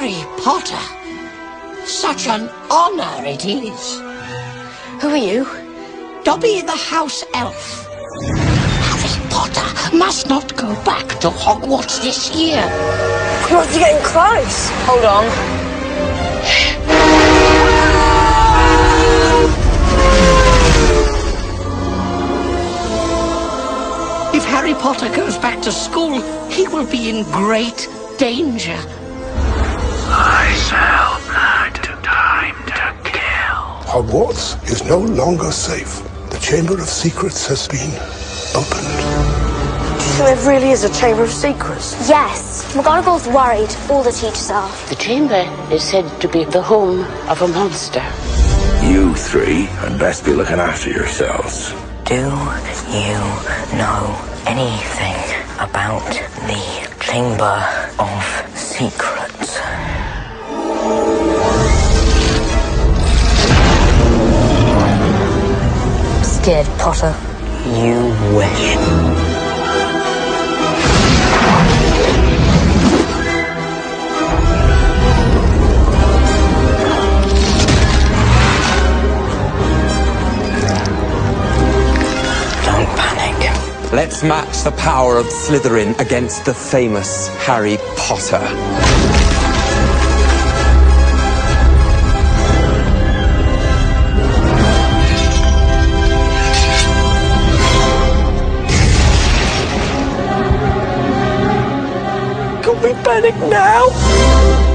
Potter. Such an honor it is. Who are you? Dobby the House Elf. Harry Potter must not go back to Hogwarts this year. Must be getting close. Hold on. If Harry Potter goes back to school, he will be in great danger. I smell blood. Time to kill. Hogwarts is no longer safe. The Chamber of Secrets has been opened. So there really is a Chamber of Secrets? Yes, McGonagall's worried. All the teachers are. The chamber is said to be the home of a monster. You three had best be looking after yourselves. Do you know anything about the Chamber of Secrets? Scared, Potter. You wish. Don't panic. Let's match the power of Slytherin against the famous Harry Potter. Everybody now!